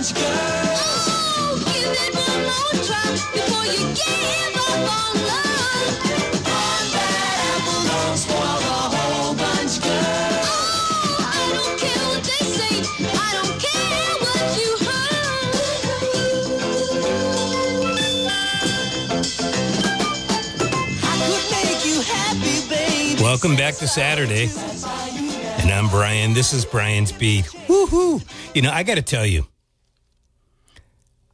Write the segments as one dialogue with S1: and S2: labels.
S1: bunch, girl.
S2: Oh, give it one more try before you give up on love.
S1: On that apple, don't spoil the whole bunch, girl.
S2: Oh, I don't care what they say. I don't care what you heard.
S1: I could make you happy, baby.
S3: Welcome back to Saturday. And I'm Brian. This is Brian's Beat. Woohoo! You know, I got to tell you,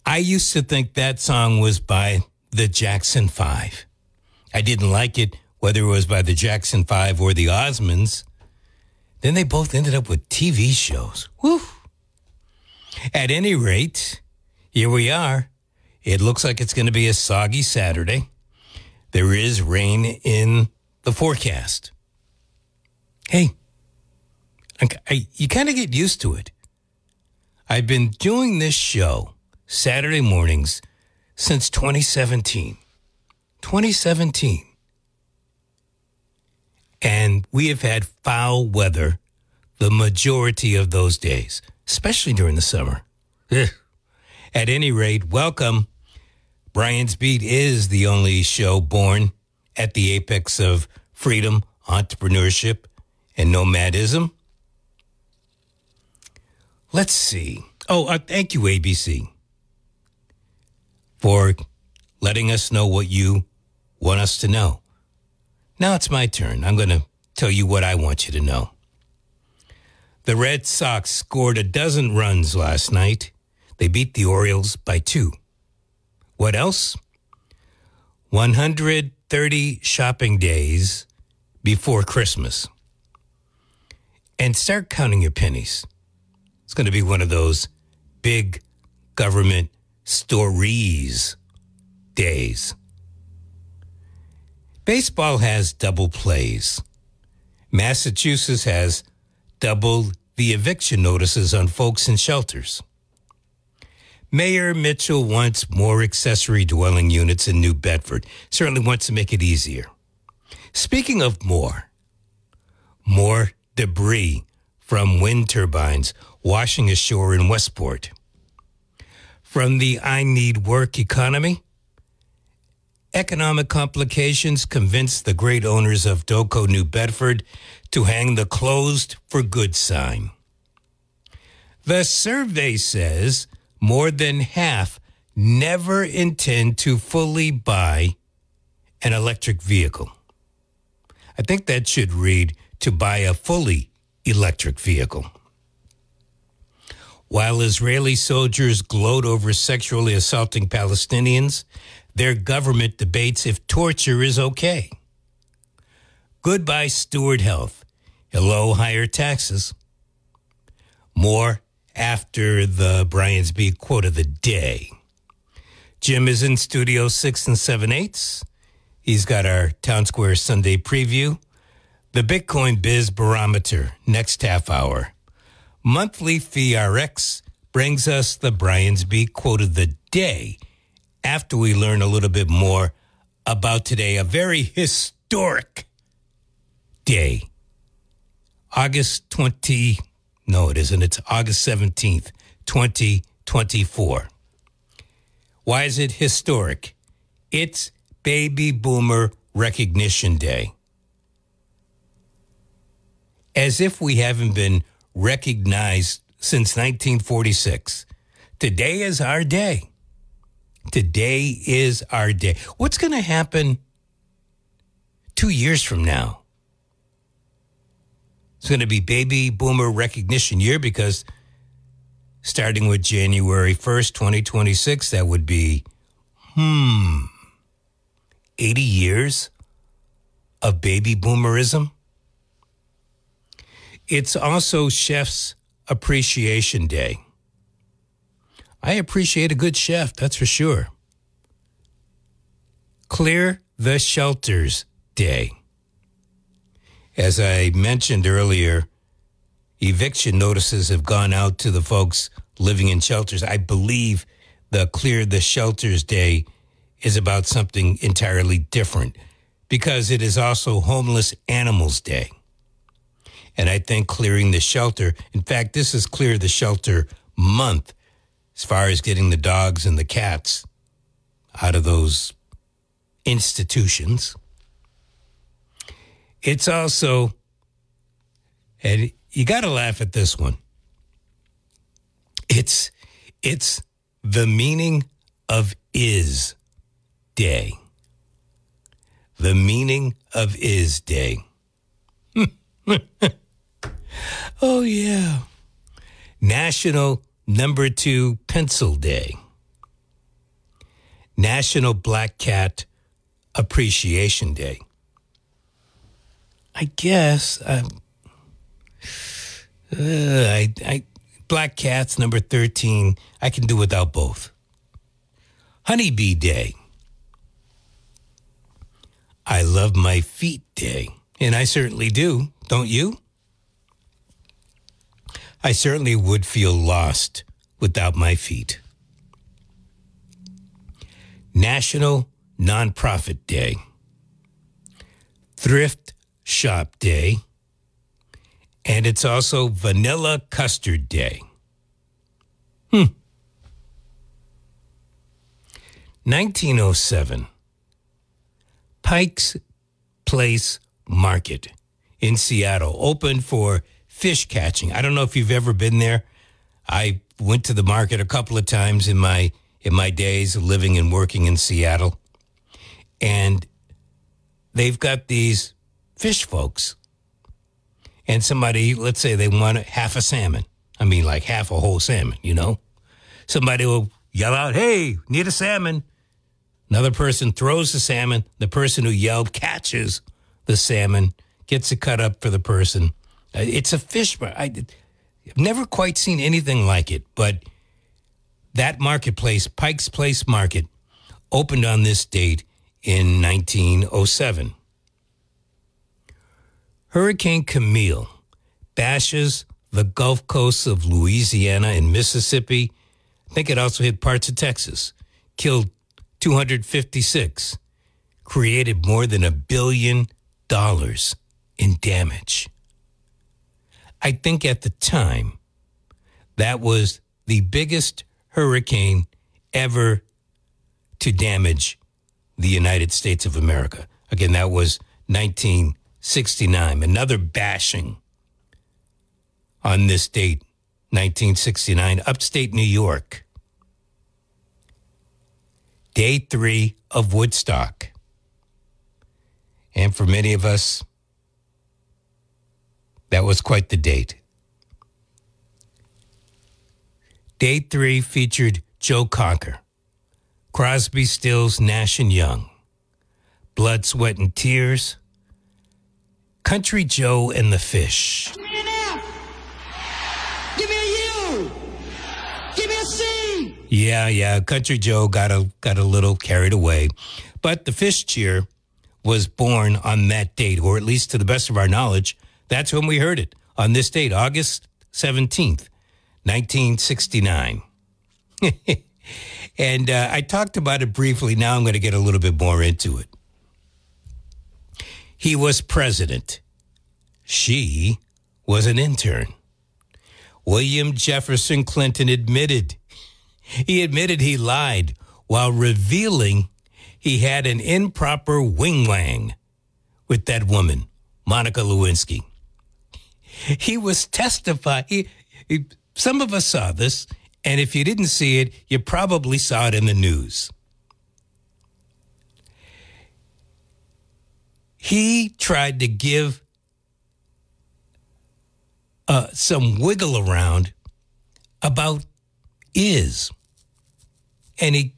S3: I used to think that song was by the Jackson Five. I didn't like it, whether it was by the Jackson Five or the Osmonds. Then they both ended up with TV shows. Woo! At any rate, here we are. It looks like it's going to be a soggy Saturday. There is rain in the forecast. Hey, I, I, you kind of get used to it. I've been doing this show Saturday mornings since 2017. 2017. And we have had foul weather the majority of those days, especially during the summer. At any rate, welcome. Brian's Beat is the only show born at the apex of freedom, entrepreneurship, and nomadism. Let's see. Oh, uh, thank you, ABC, for letting us know what you want us to know. Now it's my turn. I'm going to tell you what I want you to know. The Red Sox scored a dozen runs last night. They beat the Orioles by two. What else? 130 shopping days before Christmas. And start counting your pennies. It's going to be one of those big government stories days. Baseball has double plays. Massachusetts has double the eviction notices on folks in shelters. Mayor Mitchell wants more accessory dwelling units in New Bedford. Certainly wants to make it easier. Speaking of more, more debris from wind turbines washing ashore in Westport. From the I need work economy, economic complications convinced the great owners of Doco New Bedford to hang the closed for good sign. The survey says more than half never intend to fully buy an electric vehicle. I think that should read to buy a fully electric vehicle. While Israeli soldiers gloat over sexually assaulting Palestinians, their government debates if torture is okay. Goodbye, Steward Health. Hello, higher taxes. More after the Brian's Beat quote of the day. Jim is in studio six and seven eighths. He's got our Town Square Sunday preview, the Bitcoin Biz Barometer next half hour. Monthly Fee RX brings us the Brian's Beat quote of the day after we learn a little bit more about today, a very historic day. August 20, no, it isn't. It's August 17th, 2024. Why is it historic? It's Baby Boomer Recognition Day. As if we haven't been recognized since 1946. Today is our day. Today is our day. What's going to happen two years from now? It's going to be baby boomer recognition year because starting with January 1st, 2026, that would be, hmm, 80 years of baby boomerism. It's also Chef's Appreciation Day. I appreciate a good chef, that's for sure. Clear the Shelters Day. As I mentioned earlier, eviction notices have gone out to the folks living in shelters. I believe the Clear the Shelters Day is about something entirely different because it is also Homeless Animals Day. And I think clearing the shelter, in fact, this is Clear the Shelter month. as far as getting the dogs and the cats out of those institutions. It's also, and you got to laugh at this one. It's it's the meaning of is day. The meaning of is day. oh yeah. National number 2 pencil day. National Black Cat Appreciation Day. I guess um, uh, I, I Black Cats number 13. I can do without both. Honeybee Day. I love my feet day. And I certainly do, don't you? I certainly would feel lost without my feet. National Nonprofit Day. Thrift Shop Day. And it's also Vanilla Custard Day. Hmm. 1907. Pike's Place Market in Seattle opened for fish catching. I don't know if you've ever been there. I went to the market a couple of times in my in my days of living and working in Seattle. And they've got these fish folks. And somebody, let's say they want half a salmon. I mean like half a whole salmon, you know? Somebody will yell out, "Hey, need a salmon." Another person throws the salmon. The person who yelled catches the salmon, gets it cut up for the person. Uh, It's a fish. market. I've never quite seen anything like it, but that marketplace, Pike's Place Market, opened on this date in 1907. Hurricane Camille bashes the Gulf coasts of Louisiana and Mississippi. I think it also hit parts of Texas, killed 256, created more than a billion dollars in damage. I think at the time, that was the biggest hurricane ever to damage the United States of America. Again, that was 1969. Another bashing on this date, 1969, upstate New York. Day three of Woodstock. And for many of us, that was quite the date. Day three featured Joe Cocker, Crosby, Stills, Nash and Young, Blood, Sweat, and Tears, Country Joe and the Fish.
S1: Give me an F. Give me a U. Give me a C.
S3: Yeah, yeah, Country Joe got a got a little carried away, but the Fish Cheer was born on that date, or at least to the best of our knowledge, that's when we heard it on this date, August seventeenth, nineteen sixty nine. and uh, I talked about it briefly. Now I'm going to get a little bit more into it. He was president. She was an intern. William Jefferson Clinton admitted he admitted he lied while revealing he had an improper wing wang with that woman, Monica Lewinsky. He was testifying. He, he- some of us saw this, and if you didn't see it, you probably saw it in the news. He tried to give uh, some wiggle around about is and he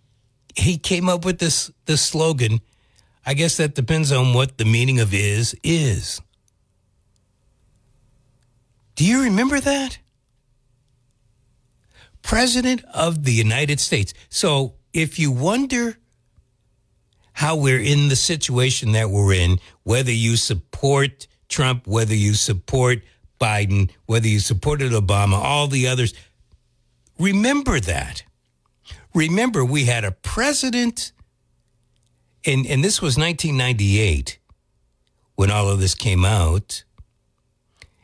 S3: he came up with this this slogan. I guess that depends on what the meaning of is is. Do you remember that? President of the United States. So if you wonder how we're in the situation that we're in, whether you support Trump, whether you support Biden, whether you supported Obama, all the others, remember that remember we had a president and and this was 1998 when all of this came out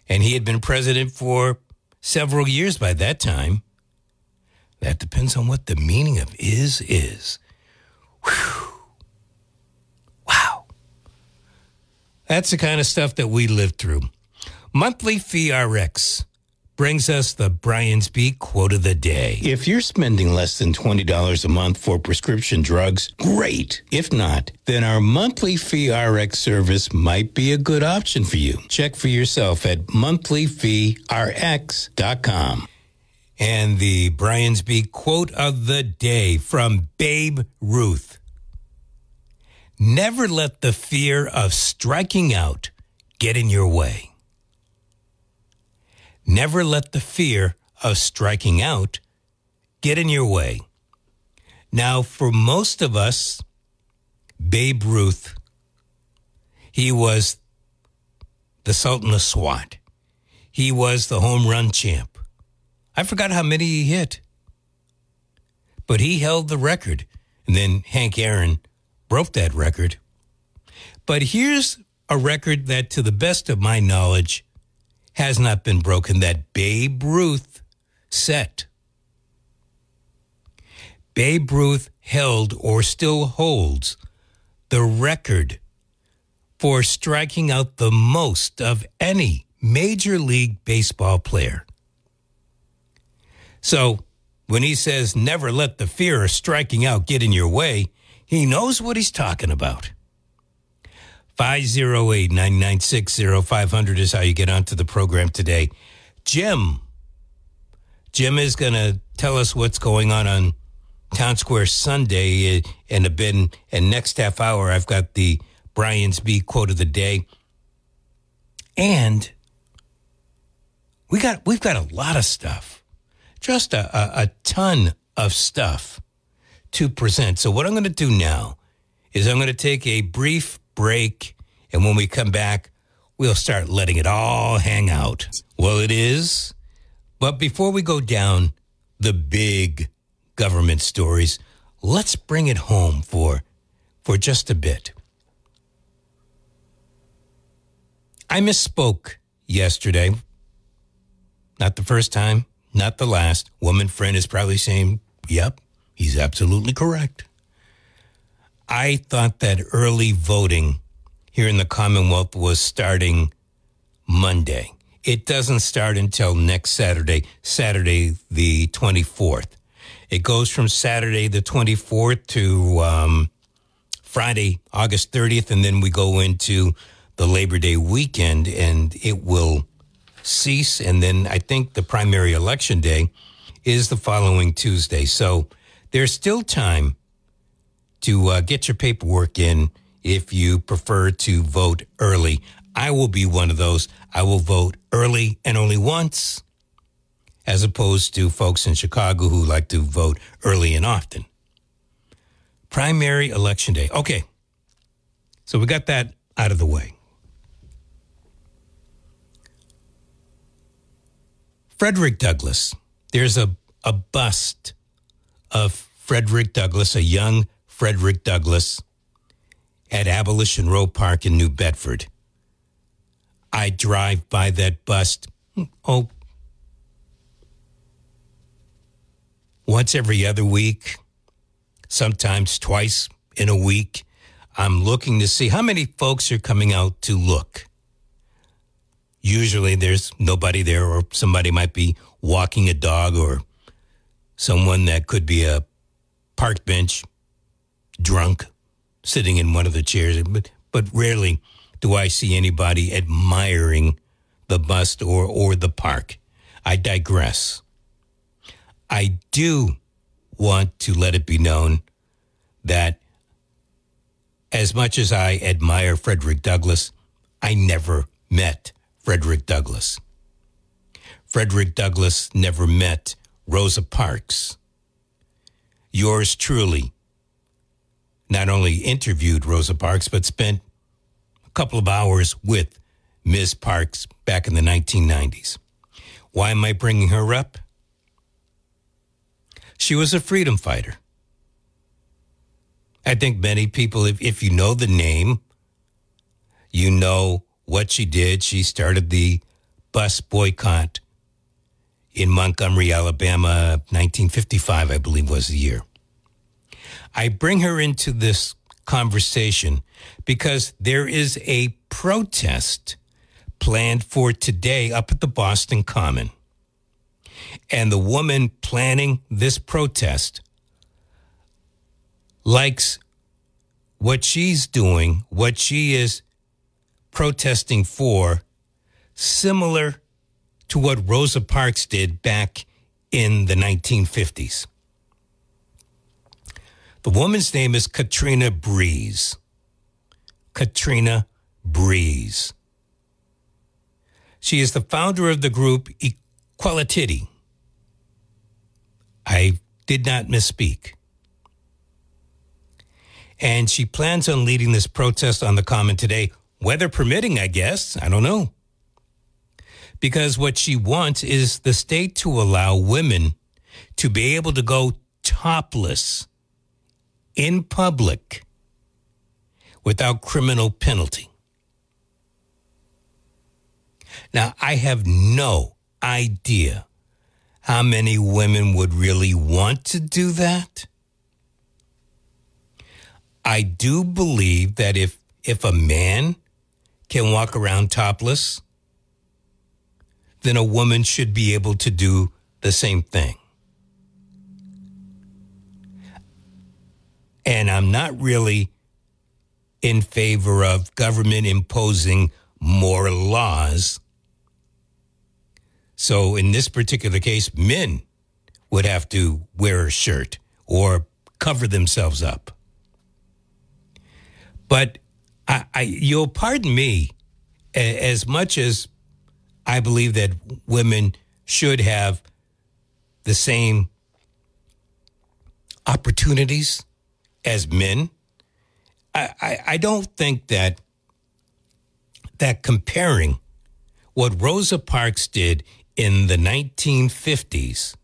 S3: and he had been president for several years by that time That depends on what the meaning of is is. Whew. Wow. That's the kind of stuff that we lived through. Monthly Fee RX brings us the Brian's Beat quote of the day. If you're spending less than $20 a month for prescription drugs, great. If not, then our monthly fee RX service might be a good option for you. Check for yourself at monthlyfeerx.com. And the Brian's Beat quote of the day from Babe Ruth. Never let the fear of striking out get in your way. Never let the fear of striking out get in your way. Now, for most of us, Babe Ruth, he was the Sultan of SWAT. He was the home run champ. I forgot how many he hit, but he held the record. And then Hank Aaron broke that record. But here's a record that, to the best of my knowledge, has not been broken that Babe Ruth set. Babe Ruth held or still holds the record for striking out the most of any Major League Baseball player. So when he says never let the fear of striking out get in your way, he knows what he's talking about. 508 996 0500 is how you get onto the program today. Jim. Jim is going to tell us what's going on on Town Square Sunday eh, and a bit. And next half hour, I've got the Brian's B quote of the day. And we got we've got a lot of stuff, just a, a, a ton of stuff to present. So what I'm going to do now is I'm going to take a brief break. And when we come back, we'll start letting it all hang out. Well, it is. But before we go down the big government stories, let's bring it home for, for just a bit. I misspoke yesterday. Not the first time, not the last. Woman friend is probably saying, yep, he's absolutely correct. I thought that early voting here in the Commonwealth was starting Monday. It doesn't start until next Saturday, Saturday the 24th. It goes from Saturday the 24th to um, Friday, August 30th, and then we go into the Labor Day weekend and it will cease. And then I think the primary election day is the following Tuesday. So there's still time to uh, get your paperwork in if you prefer to vote early. I will be one of those. I will vote early and only once, as opposed to folks in Chicago who like to vote early and often. Primary election day. Okay. So we got that out of the way. Frederick Douglass. There's a, a bust of Frederick Douglass, a young Frederick Douglass at Abolition Row Park in New Bedford. I drive by that bust, hmm, oh, once every other week, sometimes twice in a week. I'm looking to see how many folks are coming out to look. Usually there's nobody there, or somebody might be walking a dog, or someone that could be a park bench drunk, sitting in one of the chairs. But, but rarely do I see anybody admiring the bust or, or the park. I digress. I do want to let it be known that as much as I admire Frederick Douglass, I never met Frederick Douglass. Frederick Douglass never met Rosa Parks. Yours truly not only interviewed Rosa Parks, but spent a couple of hours with Ms. Parks back in the 1990s. Why am I bringing her up? She was a freedom fighter. I think many people, if, if you know the name, you know what she did. She started the bus boycott in Montgomery, Alabama, 1955, I believe was the year. I bring her into this conversation because there is a protest planned for today up at the Boston Common. And the woman planning this protest likes what she's doing, what she is protesting for, similar to what Rosa Parks did back in the 1950s. The woman's name is Katrina Breeze. Katrina Breeze. She is the founder of the group Equality. I did not misspeak. And she plans on leading this protest on the Common today, weather permitting, I guess. I don't know. Because what she wants is the state to allow women to be able to go topless in public without criminal penalty. Now, I have no idea how many women would really want to do that. I do believe that if if a man can walk around topless, then a woman should be able to do the same thing. And I'm not really in favor of government imposing more laws. So in this particular case, men would have to wear a shirt or cover themselves up. But I, I, you'll pardon me, as much as I believe that women should have the same opportunities as men. I, I, I don't think that that comparing what Rosa Parks did in the 1950s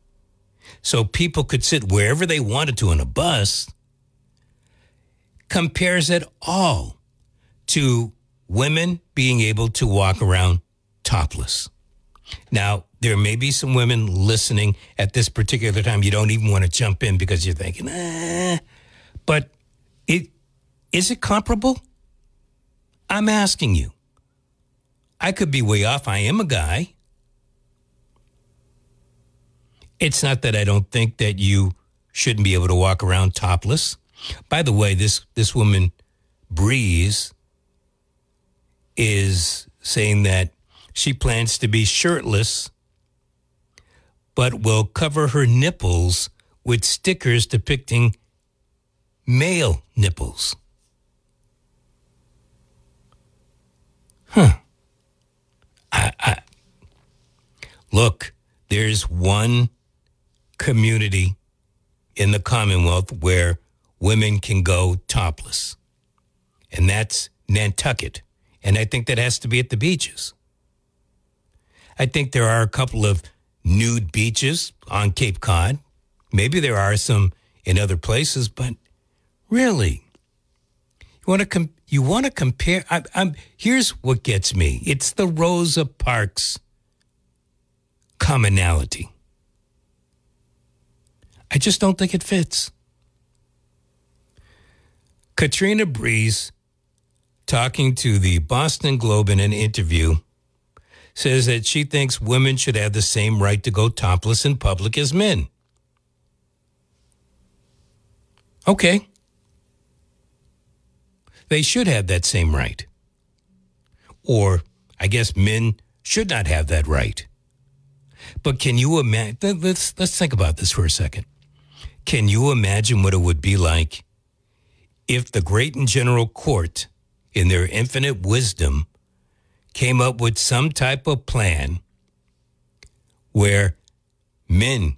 S3: so people could sit wherever they wanted to on a bus compares at all to women being able to walk around topless. Now, there may be some women listening at this particular time. You don't even want to jump in because you're thinking, eh. But it is it comparable? I'm asking you. I could be way off. I am a guy. It's not that I don't think that you shouldn't be able to walk around topless. By the way, this this woman Breeze is saying that she plans to be shirtless but will cover her nipples with stickers depicting male nipples. Huh. I, I, look, there's one community in the Commonwealth where women can go topless, and that's Nantucket. And I think that has to be at the beaches. I think there are a couple of nude beaches on Cape Cod. Maybe there are some in other places, but really, you want to com- you want to compare. I, I'm here's what gets me. It's the Rosa Parks commonality. I just don't think it fits. Katrina Breeze, talking to the Boston Globe in an interview, says that she thinks women should have the same right to go topless in public as men. Okay. They should have that same right. Or I guess men should not have that right. But can you imagine? Let's, let's think about this for a second. Can you imagine what it would be like if the great and general court, in their infinite wisdom, came up with some type of plan where men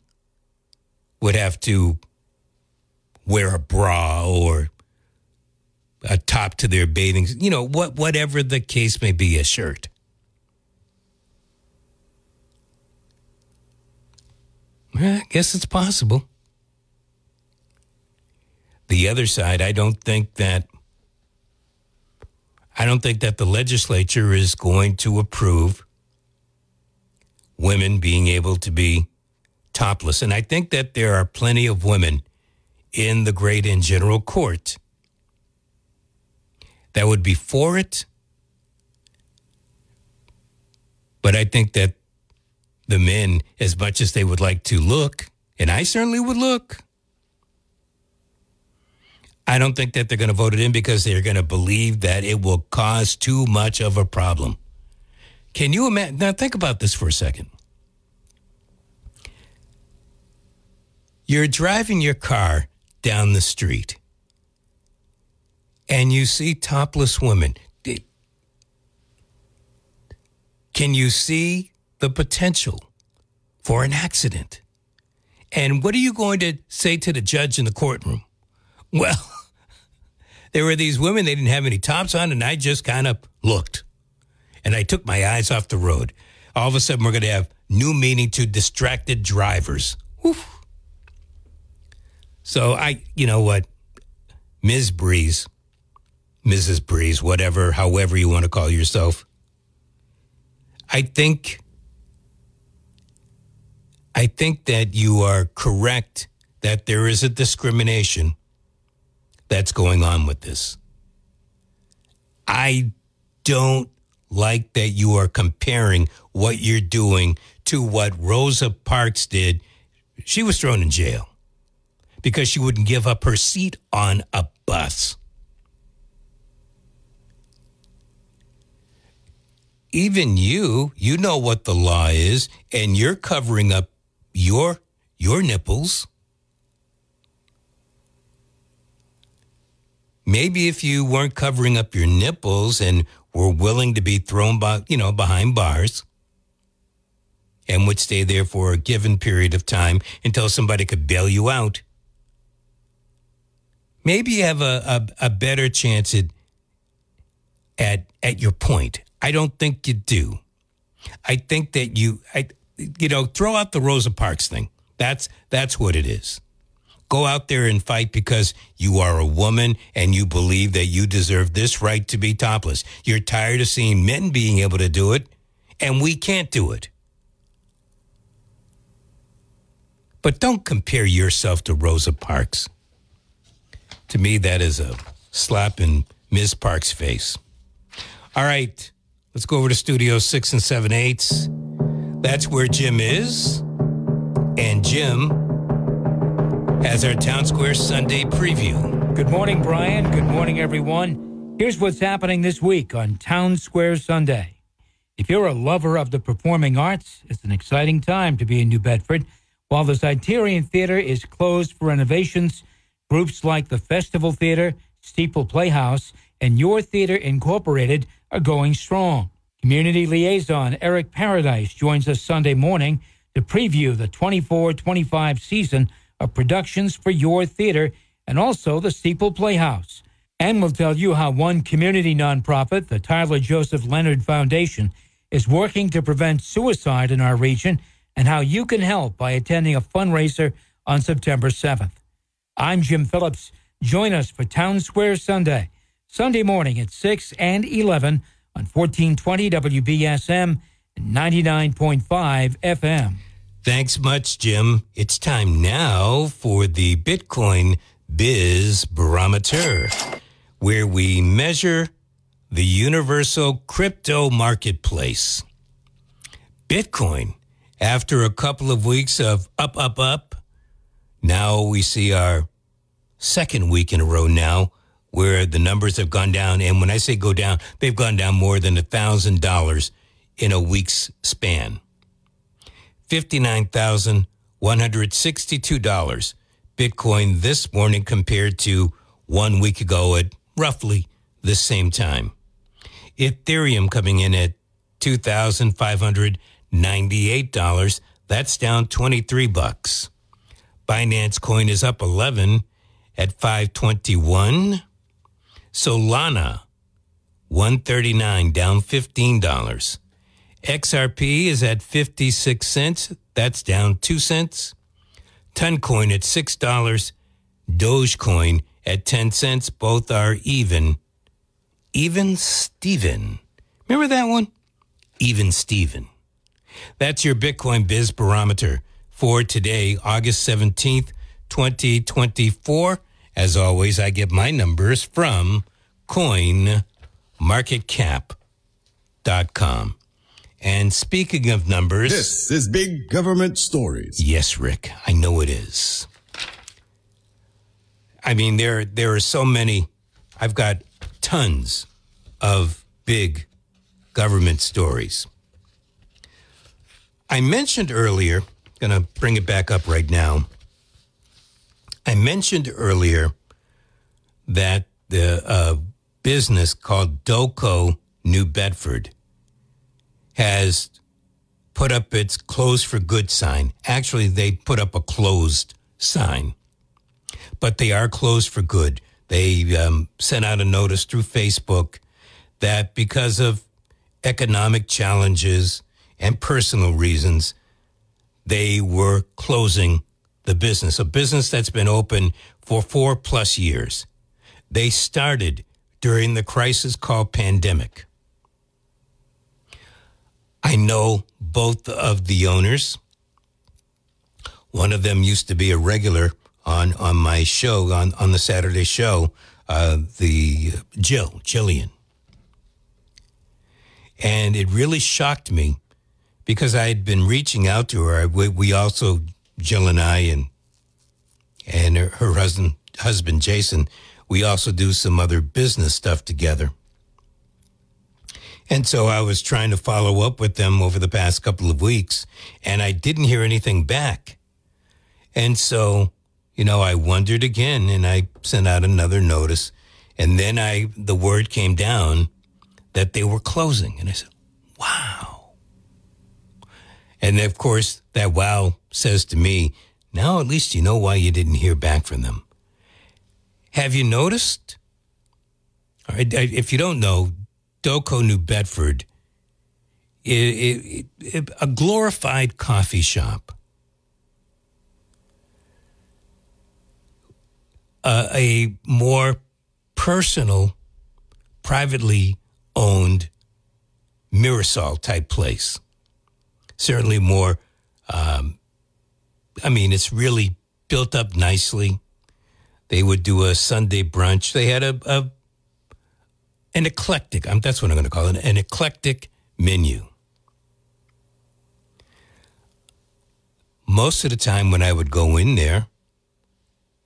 S3: would have to wear a bra or a top to their bathing, you know, what whatever the case may be, a shirt. Well, I guess it's possible. The other side, I don't think that I don't think that the legislature is going to approve women being able to be topless. And I think that there are plenty of women in the great and general court that would be for it. But I think that the men, as much as they would like to look, and I certainly would look, I don't think that they're going to vote it in because they're going to believe that it will cause too much of a problem. Can you imagine? Now, think about this for a second. You're driving your car down the street and you see topless women. Can you see the potential for an accident? And what are you going to say to the judge in the courtroom? Well, there were these women, they didn't have any tops on, and I just kind of looked. And I took my eyes off the road. All of a sudden, we're going to have new meaning to distracted drivers. Oof. So I, you know what, Ms. Breeze, Mrs. Breeze, whatever, however you want to call yourself, I think, I think that you are correct that there is a discrimination that's going on with this. I don't like that you are comparing what you're doing to what Rosa Parks did. She was thrown in jail because she wouldn't give up her seat on a bus. Even you, you know what the law is, and you're covering up your your nipples. Maybe if you weren't covering up your nipples and were willing to be thrown by, you know, behind bars and would stay there for a given period of time until somebody could bail you out, maybe you have a, a, a better chance at, at at your point. I don't think you do. I think that you I you know, throw out the Rosa Parks thing. That's that's what it is. Go out there and fight because you are a woman and you believe that you deserve this right to be topless. You're tired of seeing men being able to do it, and we can't do it. But don't compare yourself to Rosa Parks. To me, that is a slap in Ms. Parks' face. All right, let's go over to Studio 6 and 7 eighths. That's where Jim is. And Jim has our Town Square Sunday preview.
S4: Good morning, Brian. Good morning, everyone. Here's what's happening this week on Town Square Sunday. If you're a lover of the performing arts, it's an exciting time to be in New Bedford. While the Zeiterion Theater is closed for renovations, groups like the Festival Theater, Steeple Playhouse, and Your Theater Incorporated are going strong. Community liaison Eric Paradise joins us Sunday morning to preview the 24 25 season of productions for your theater and also the Steeple Playhouse. And we'll tell you how one community nonprofit, the Tyler Joseph Leonard Foundation, is working to prevent suicide in our region and how you can help by attending a fundraiser on September 7th. I'm Jim Phillips. Join us for Town Square Sunday, Sunday morning at 6 and 11 on 1420 WBSM and 99.5 FM.
S3: Thanks much, Jim. It's time now for the Bitcoin Biz Barometer, where we measure the universal crypto marketplace. Bitcoin, after a couple of weeks of up, up, up, now we see our second week in a row now where the numbers have gone down. And when I say go down, they've gone down more than a $1,000 in a week's span. $59,162 Bitcoin this morning compared to one week ago at roughly the same time. Ethereum coming in at $2,598. That's down 23 bucks. Binance coin is up 11 at 521. Solana 139 down $15. XRP is at 56 cents. That's down 2 cents. Toncoin at $6. Dogecoin at 10 cents. Both are even. Even Steven. Remember that one? Even Steven. That's your Bitcoin Biz Barometer for today, August 17th, 2024. As always, I get my numbers from coinmarketcap.com. And speaking of numbers,
S5: This is Big Government Stories.
S3: Yes, Rick, I know it is. I mean, there there are so many. I've got tons of big government stories. I mentioned earlier, going to bring it back up right now. I mentioned earlier that the uh, business called Doco New Bedford has put up its closed for good sign. Actually, they put up a closed sign, but they are closed for good. They um, sent out a notice through Facebook that because of economic challenges and personal reasons, they were closing the business, a business that's been open for four plus years. They started during the crisis called pandemic. I know both of the owners. One of them used to be a regular on on my show on on the Saturday show. Uh, the Jill Jillian, and it really shocked me because I had been reaching out to her. We, we also Jill and I and and her, her husband husband Jason. We also do some other business stuff together. And so I was trying to follow up with them over the past couple of weeks, and I didn't hear anything back. And so, you know, I wondered again, and I sent out another notice, and then I the word came down that they were closing, and I said, "Wow!" And of course, that wow says to me, "Now at least you know why you didn't hear back from them." Have you noticed? All right, if you don't know, Doco, New Bedford, A glorified coffee shop. Uh, a more personal, privately owned Mirasol type place. Certainly more, um, I mean, it's really built up nicely. They would do a Sunday brunch. They had a, a an eclectic, that's what I'm going to call it, an eclectic menu. Most of the time when I would go in there,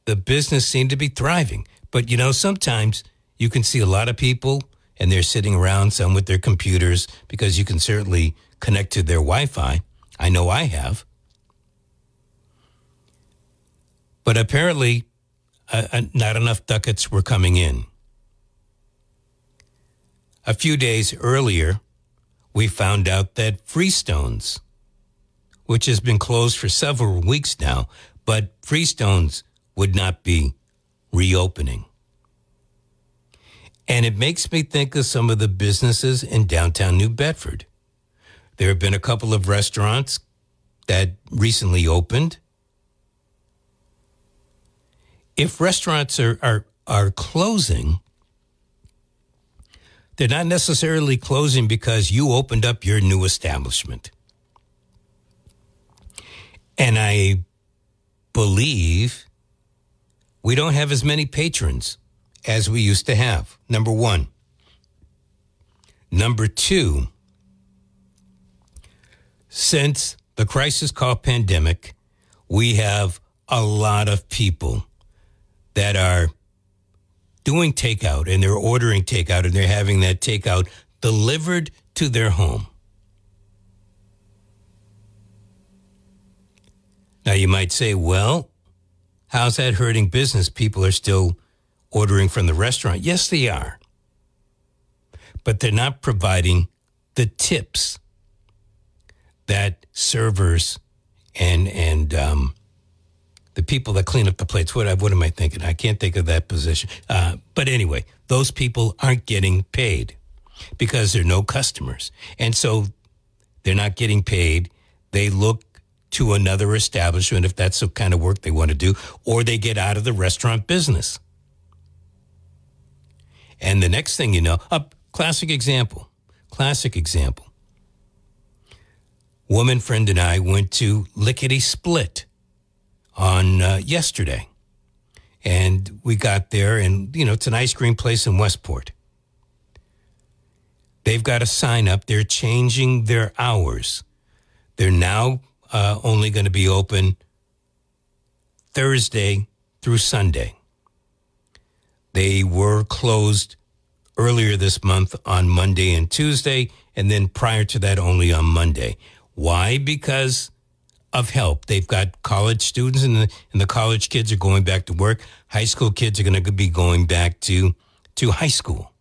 S3: the business seemed to be thriving. But you know, sometimes you can see a lot of people and they're sitting around, some with their computers, because you can certainly connect to their Wi Fi. I know I have. But apparently, uh, uh, not enough ducats were coming in. A few days earlier, we found out that Freestones, which has been closed for several weeks now, but Freestones would not be reopening. And it makes me think of some of the businesses in downtown New Bedford. There have been a couple of restaurants that recently opened. If restaurants are, are, are closing, they're not necessarily closing because you opened up your new establishment. And I believe we don't have as many patrons as we used to have. Number one. Number two, since the crisis called pandemic, we have a lot of people that are doing takeout and they're ordering takeout and they're having that takeout delivered to their home. Now you might say, well, how's that hurting business? People are still ordering from the restaurant. Yes, they are. But they're not providing the tips that servers and and um, the people that clean up the plates. What what am I thinking? I can't think of that position. Uh, but anyway, those people aren't getting paid because there are no customers, and so they're not getting paid. They look to another establishment if that's the kind of work they want to do, or they get out of the restaurant business. And the next thing you know, a classic example, classic example. woman friend and I went to Lickety Split on uh, yesterday. And we got there, and, you know, it's an ice cream place in Westport. They've got a sign up. They're changing their hours. They're now uh, only going to be open Thursday through Sunday. They were closed earlier this month on Monday and Tuesday, and then prior to that, only on Monday. Why? Because of help. They've got college students, and the, and the college kids are going back to work. High school kids are going to be going back to, to high school.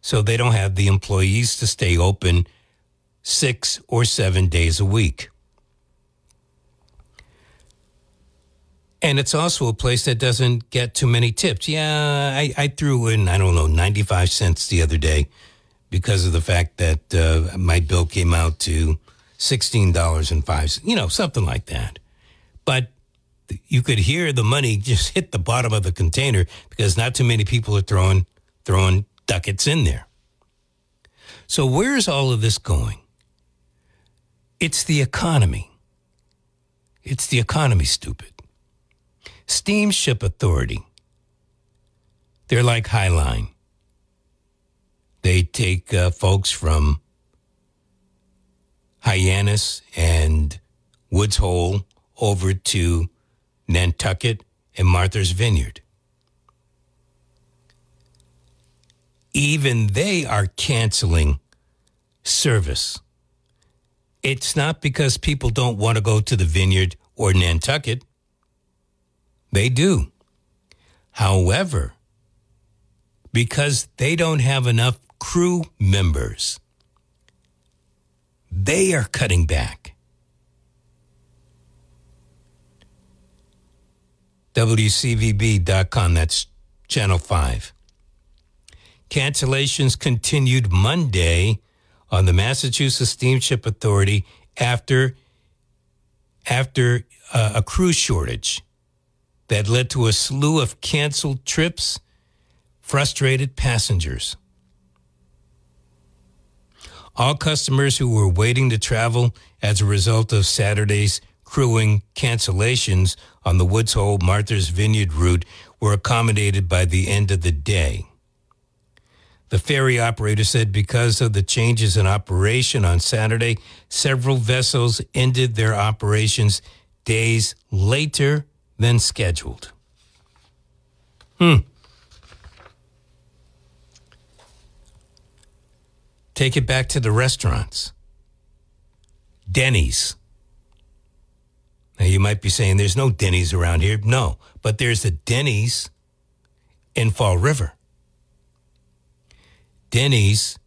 S3: So they don't have the employees to stay open six or seven days a week. And it's also a place that doesn't get too many tips. Yeah, I, I threw in, I don't know, 95 cents the other day because of the fact that uh, my bill came out to $16.05, you know, something like that. But you could hear the money just hit the bottom of the container because not too many people are throwing, throwing ducats in there. So where's all of this going? It's the economy. It's the economy, stupid. Steamship Authority. They're like Hy-Line. They take uh, folks from Hyannis and Woods Hole over to Nantucket and Martha's Vineyard. Even they are canceling service. It's not because people don't want to go to the vineyard or Nantucket. They do. However, because they don't have enough crew members, they are cutting back. WCVB.com, that's Channel 5. Cancellations continued Monday on the Massachusetts Steamship Authority after after uh, a crew shortage that led to a slew of canceled trips, frustrated passengers. All customers who were waiting to travel as a result of Saturday's crewing cancellations on the Woods Hole Martha's Vineyard route were accommodated by the end of the day. The ferry operator said because of the changes in operation on Saturday, several vessels ended their operations days later than scheduled. Hmm. Take it back to the restaurants. Denny's. Now you might be saying there's no Denny's around here. No, but there's a Denny's in Fall River. Denny's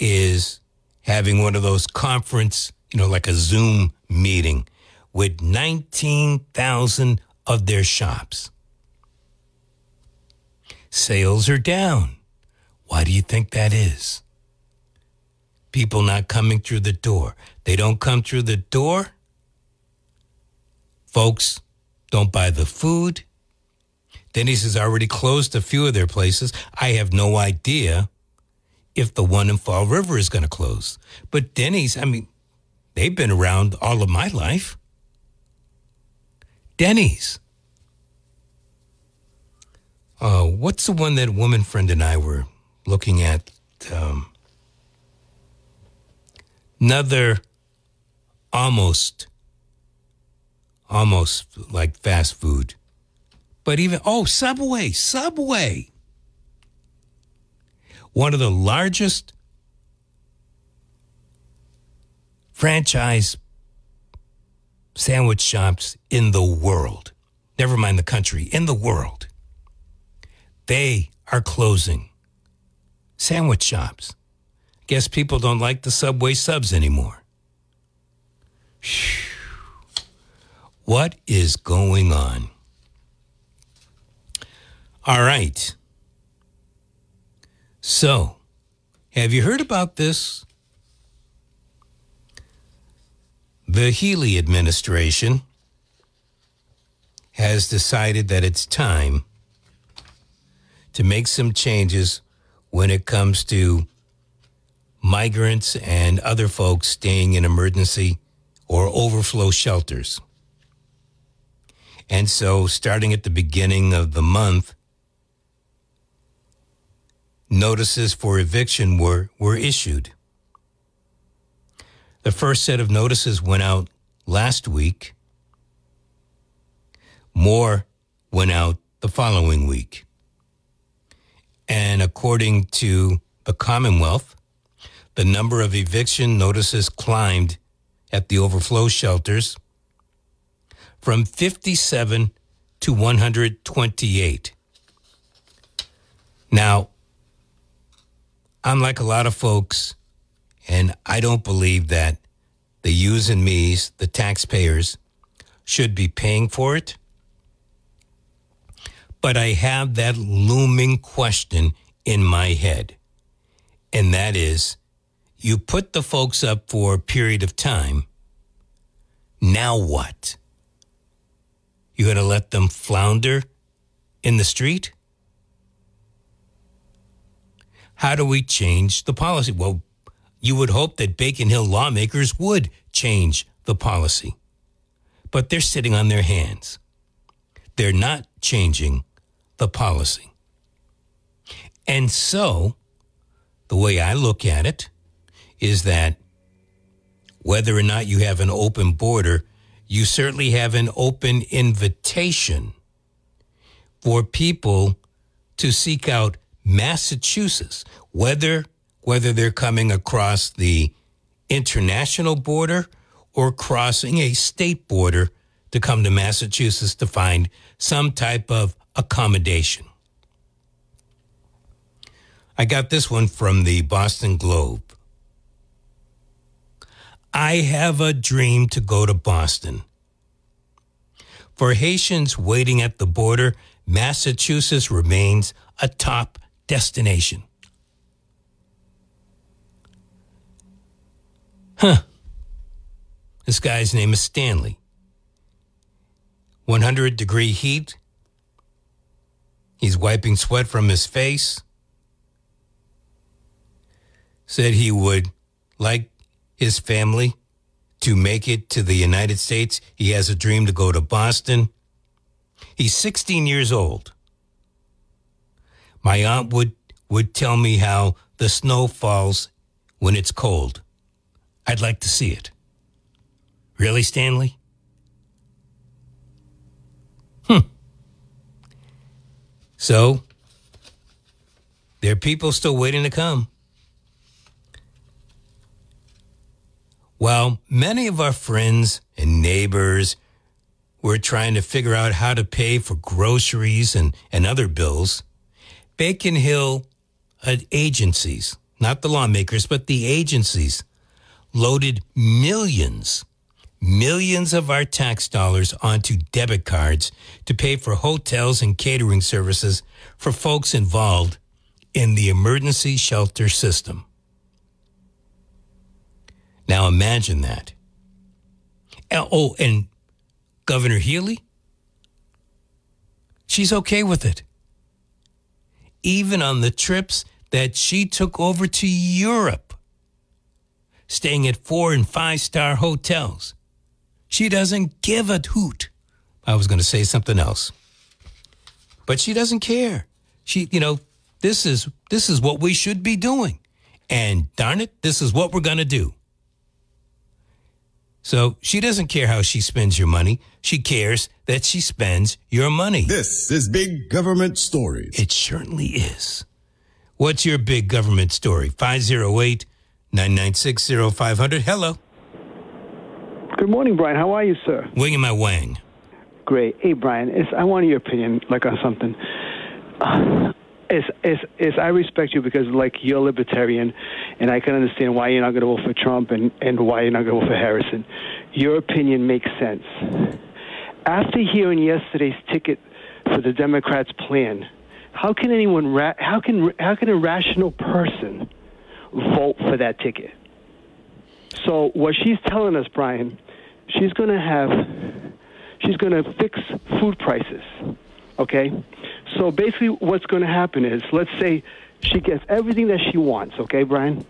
S3: is having one of those conference, you know, like a Zoom meeting with 19,000 of their shops. Sales are down. Why do you think that is? People not coming through the door. They don't come through the door. Folks don't buy the food. Denny's has already closed a few of their places. I have no idea if the one in Fall River is going to close. But Denny's, I mean, they've been around all of my life. Denny's. Uh, what's the one that woman friend and I were looking at? Um, another almost, almost like fast food. But even, oh, Subway, Subway. One of the largest franchise sandwich shops in the world. Never mind the country, in the world. They are closing sandwich shops. Guess people don't like the Subway subs anymore. What is going on? All right. So, have you heard about this? The Healey administration has decided that it's time to make some changes when it comes to migrants and other folks staying in emergency or overflow shelters. And so, starting at the beginning of the month, notices for eviction were, were issued. The first set of notices went out last week. More went out the following week. And according to the Commonwealth, the number of eviction notices climbed at the overflow shelters from 57 to 128. Now, I'm like a lot of folks, and I don't believe that the yous and me's, the taxpayers, should be paying for it. But I have that looming question in my head, and that is you put the folks up for a period of time. Now what? You going to let them flounder in the street? How do we change the policy? Well, you would hope that Beacon Hill lawmakers would change the policy, but they're sitting on their hands. They're not changing the policy. And so, the way I look at it is that whether or not you have an open border, you certainly have an open invitation for people to seek out Massachusetts, whether whether they're coming across the international border or crossing a state border to come to Massachusetts to find some type of accommodation. I got this one from the Boston Globe. I have a dream to go to Boston. For Haitians waiting at the border, Massachusetts remains a top destination. Huh. This guy's name is Stanley. 100 degree heat. He's wiping sweat from his face. Said he would like his family to make it to the United States. He has a dream to go to Boston. He's 16 years old. My aunt would, would tell me how the snow falls when it's cold. I'd like to see it. Really, Stanley? Hmm. So, there are people still waiting to come. While many of our friends and neighbors were trying to figure out how to pay for groceries and, and other bills, Beacon Hill agencies, not the lawmakers, but the agencies, loaded millions, millions of our tax dollars onto debit cards to pay for hotels and catering services for folks involved in the emergency shelter system. Now imagine that. Oh, and Governor Healey? She's okay with it. Even on the trips that she took over to Europe, staying at four and five star hotels. She doesn't give a hoot. I was going to say something else. But she doesn't care. She, you know, this is this is what we should be doing. And darn it, this is what we're going to do. So she doesn't care how she spends your money. She cares that she spends your money.
S5: This is Big Government Stories.
S3: It certainly is. What's your big government story? 508 996 0500. Hello.
S6: Good morning, Brian. How are you, sir?
S3: Winging my wang.
S6: Great. Hey, Brian. It's, I want your opinion, like on something. Uh, is is is I respect you because like you're libertarian, and I can understand why you're not going to vote for Trump and and why you're not going to vote for Harrison. Your opinion makes sense. After hearing yesterday's ticket for the Democrats' plan, how can anyone ra- how can how can a rational person vote for that ticket? So what she's telling us, Brian, she's going to have she's going to fix food prices. Okay? So basically what's going to happen is let's say she gets everything that she wants, okay, Brian?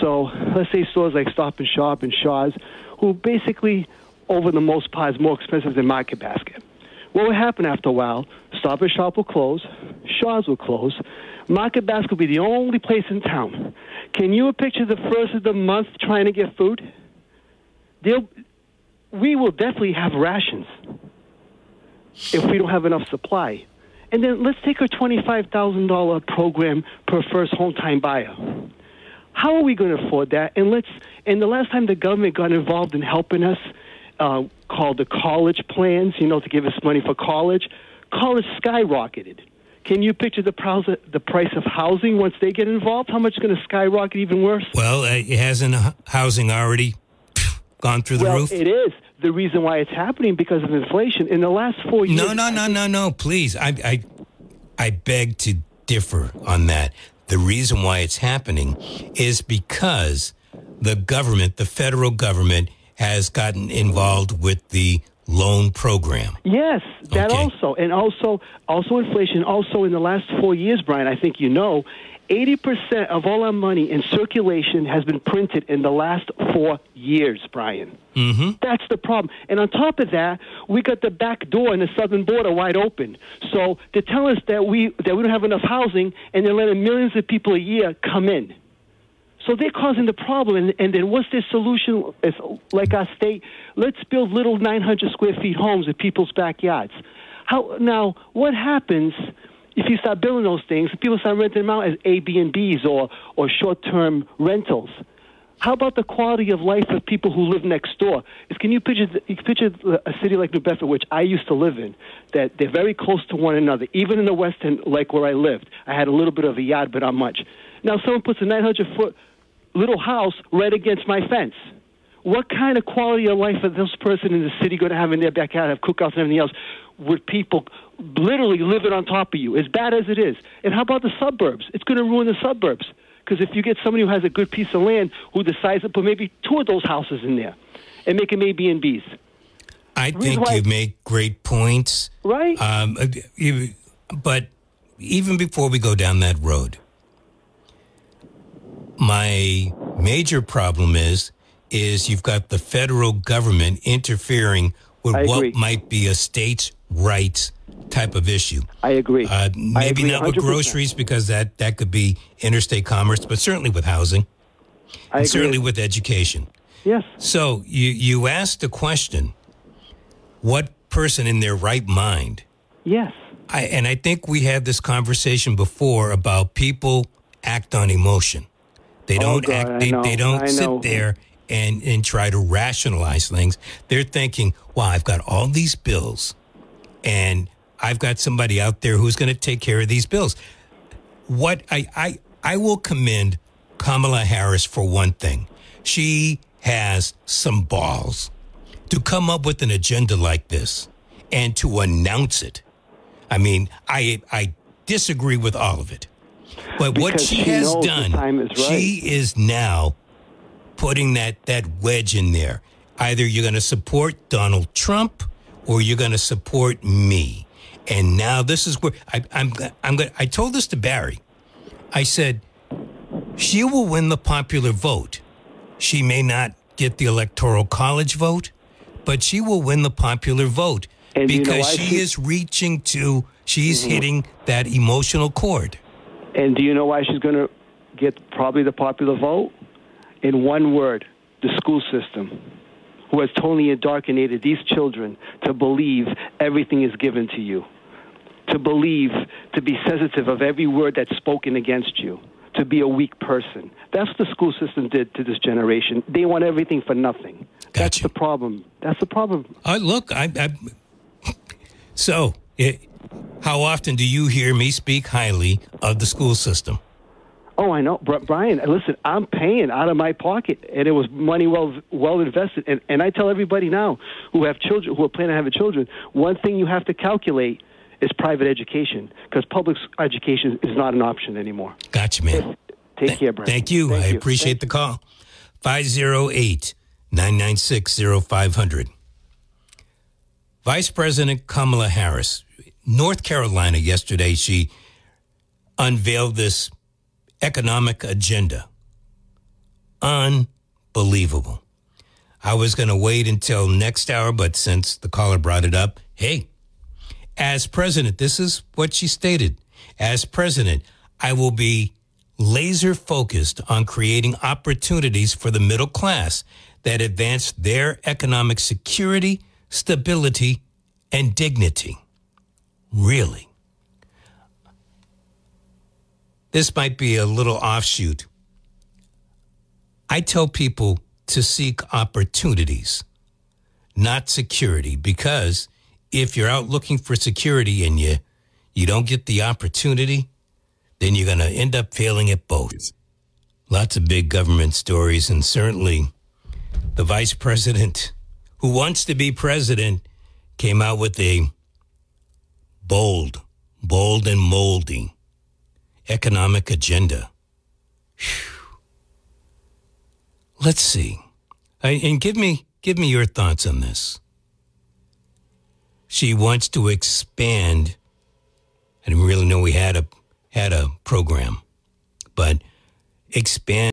S6: So let's say stores like Stop and Shop and Shaw's, who basically, over the most part, is more expensive than Market Basket. What will happen after a while? Stop and Shop will close, Shaw's will close, Market Basket will be the only place in town. Can you picture the first of the month trying to get food? They'll, we will definitely have rations if we don't have enough supply. And then let's take our $25,000 program per first home time buyer. How are we going to afford that? And let's and the last time the government got involved in helping us, uh, called the college plans, you know, to give us money for college, college skyrocketed. Can you picture the price the price of housing once they get involved? How much is going to skyrocket even worse?
S3: Well, uh, hasn't housing already gone through the
S6: well,
S3: roof?
S6: it is the reason why it's happening because of inflation. In the last four years,
S3: No, no, no, no, no. Please, I, I, I beg to differ on that. The reason why it's happening is because the government, the federal government, has gotten involved with the loan program.
S6: Yes, that
S3: Okay.
S6: also, and also, also inflation. Also, in the last four years, Brian, I think you know, eighty percent of all our money in circulation has been printed in the last four years, Brian. Mm-hmm. That's the problem. And on top of that, we got the back door in the southern border wide open. So they tell us that we that we don't have enough housing, and they're letting millions of people a year come in. So they're causing the problem, and, and then what's their solution? It's like our state, let's build little 900 square feet homes in people's backyards. How now? What happens if you start building those things? People start renting them out as A, B, and Bs or or short-term rentals. How about the quality of life of people who live next door? Is, can you picture you picture a city like New Bedford, which I used to live in, that they're very close to one another. Even in the West End, like where I lived, I had a little bit of a yard, but not much. Now someone puts a 900 foot little house right against my fence. What kind of quality of life is this person in the city going to have in their backyard, have cookouts and everything else, with people literally living on top of you, as bad as it is? And how about the suburbs? It's going to ruin the suburbs. Because if you get somebody who has a good piece of land who decides to put maybe two of those houses in there and make them Airbnbs,
S3: I think you make great points.
S6: right?
S3: Um, uh, but even before we go down that road, my major problem is is you've got the federal government interfering with what might be a states' rights type of issue.
S6: I agree.
S3: Uh,
S6: I
S3: maybe
S6: agree
S3: not with
S6: 100%.
S3: groceries because that that could be interstate commerce, but certainly with housing,
S6: I
S3: and
S6: agree.
S3: certainly with education.
S6: yes.
S3: So you you asked the question, what person in their right mind?
S6: Yes.
S3: I, and I think we had this conversation before about people act on emotion. They
S6: Oh,
S3: don't
S6: God,
S3: act. They, they don't sit there and and try to rationalize things. They're thinking, "Wow, I've got all these bills, and I've got somebody out there who's going to take care of these bills." What I I I will commend Kamala Harris for one thing. She has some balls to come up with an agenda like this and to announce it. I mean, I I disagree with all of it. But what she,
S6: she
S3: has done,
S6: is
S3: she is now putting that that wedge in there. Either you're going to support Donald Trump or you're going to support me. And now this is where I, I'm. I'm. going I told this to Barry. I said she will win the popular vote. She may not get the electoral college vote, but she will win the popular vote
S6: And you know
S3: because she
S6: she-
S3: is reaching to. She's mm-hmm. hitting that emotional chord.
S6: And do you know why she's going to get probably the popular vote? In one word, the school system, who has totally indoctrinated these children to believe everything is given to you, to believe, to be sensitive of every word that's spoken against you, to be a weak person. That's what the school system did to this generation. They want everything for nothing. That's
S3: Gotcha.
S6: the problem. That's the problem.
S3: Uh, look, I, I so it, how often do you hear me speak highly of the school system?
S6: Oh, I know, Brian. Listen, I'm paying out of my pocket, and it was money well well invested. And, and I tell everybody now who have children, who are planning on having children, one thing you have to calculate is private education because public education is not an option anymore.
S3: Gotcha, man.
S6: Take care, Brian.
S3: Thank you. I appreciate the call. 508 996 0500. Vice President Kamala Harris, North Carolina, yesterday, she unveiled this economic agenda Unbelievable. I was going to wait until next hour, but since the caller brought it up, hey, as president, this is what she stated. As president, I will be laser focused on creating opportunities for the middle class that advance their economic security, stability, and dignity. Really? This might be a little offshoot. I tell people to seek opportunities, not security, because if you're out looking for security and you you don't get the opportunity, then you're going to end up failing at both. Lots of big government stories, and certainly the vice president who wants to be president came out with a bold, bold and moldy economic agenda. Phew. Let's see. I, and give me give me your thoughts on this. She wants to expand. I didn't really know we had a had a program, but expand